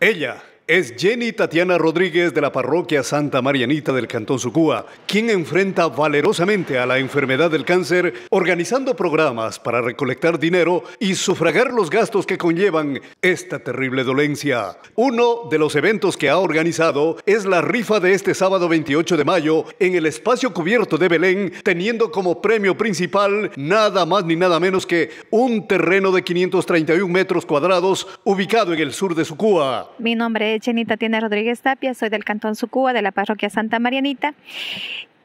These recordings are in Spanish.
Ella es Jenny Tatiana Rodríguez de la parroquia Santa Marianita del Cantón Sucúa, quien enfrenta valerosamente a la enfermedad del cáncer, organizando programas para recolectar dinero y sufragar los gastos que conllevan esta terrible dolencia. Uno de los eventos que ha organizado es la rifa de este sábado 28 de mayo en el espacio cubierto de Belén, teniendo como premio principal nada más ni nada menos que un terreno de 531 metros cuadrados ubicado en el sur de Sucúa. Mi nombre es Chenita Tiene Rodríguez Tapia, soy del Cantón Sucúa, de la parroquia Santa Marianita.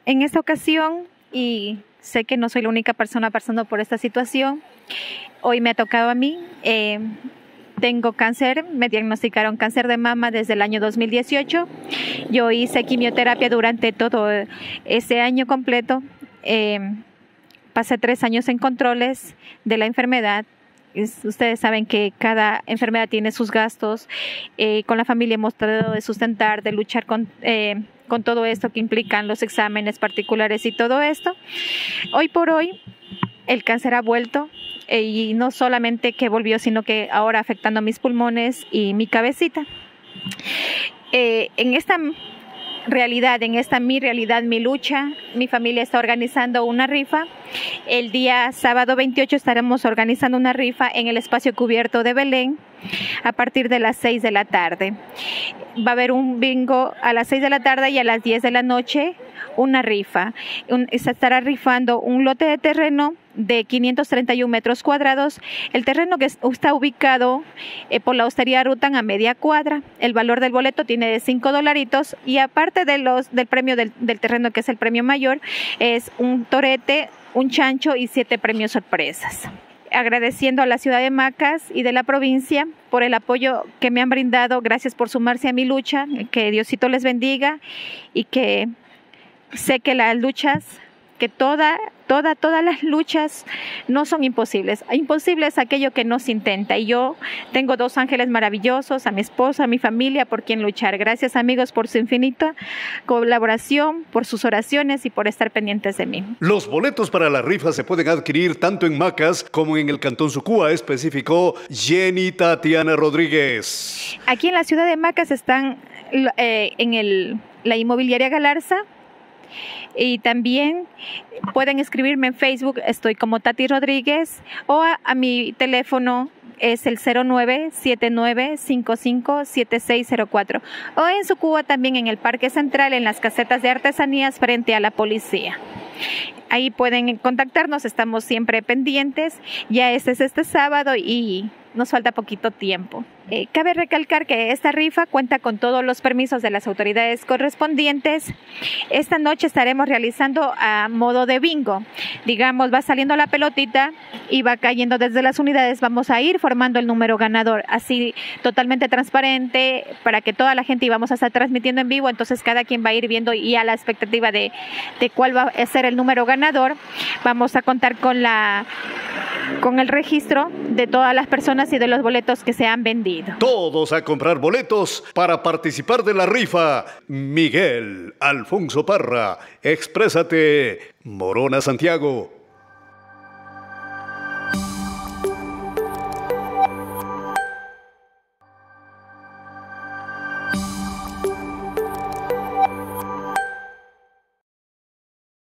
En esta ocasión, y sé que no soy la única persona pasando por esta situación, hoy me ha tocado a mí. Eh, tengo cáncer, me diagnosticaron cáncer de mama desde el año 2018. Yo hice quimioterapia durante todo ese año completo. Eh, pasé tres años en controles de la enfermedad ustedes saben que cada enfermedad tiene sus gastos. Eh, con la familia hemos tratado de sustentar, de luchar con, eh, con todo esto que implican los exámenes particulares y todo esto. Hoy por hoy, el cáncer ha vuelto eh, y no solamente que volvió, sino que ahora afectando mis pulmones y mi cabecita. en esta realidad, en esta mi realidad, mi lucha. Mi familia está organizando una rifa. El día sábado 28 estaremos organizando una rifa en el espacio cubierto de Belén a partir de las 6 de la tarde. Va a haber un bingo a las 6 de la tarde y a las 10 de la noche una rifa. se estará rifando un lote de terreno de 531 metros cuadrados. El terreno que está ubicado eh, por la hostería Rutan a media cuadra. El valor del boleto tiene de 5 dolaritos y aparte de los, del premio del, del terreno que es el premio mayor, es un torete, un chancho y siete premios sorpresas agradeciendo a la ciudad de Macas y de la provincia por el apoyo que me han brindado. Gracias por sumarse a mi lucha. Que Diosito les bendiga y que sé que las luchas, que toda, toda, todas las luchas no son imposibles. Imposible es aquello que no se intenta. Y yo tengo dos ángeles maravillosos, a mi esposa, a mi familia, por quien luchar. Gracias amigos por su infinita colaboración, por sus oraciones y por estar pendientes de mí. Los boletos para la rifa se pueden adquirir tanto en Macas como en el Cantón Sucúa, especificó Jenny Tatiana Rodríguez. Aquí en la ciudad de Macas están eh, en el, la inmobiliaria Galarza, y también pueden escribirme en Facebook, estoy como Tati Rodríguez, o a, mi teléfono es el 0979557604. O en su Cuba también en el Parque Central, en las casetas de artesanías frente a la policía. Ahí pueden contactarnos, estamos siempre pendientes. Ya este es este sábado y nos falta poquito tiempo. Eh, cabe recalcar que esta rifa cuenta con todos los permisos de las autoridades correspondientes. Esta noche estaremos realizando a modo de bingo. Digamos, va saliendo la pelotita y va cayendo desde las unidades. Vamos a ir formando el número ganador, así totalmente transparente para que toda la gente y vamos a estar transmitiendo en vivo. Entonces cada quien va a ir viendo y a la expectativa de, de cuál va a ser el número ganador. Vamos a contar con la con el registro de todas las personas y de los boletos que se han vendido. Todos a comprar boletos para participar de la rifa. Miguel Alfonso Parra, exprésate, Morona Santiago.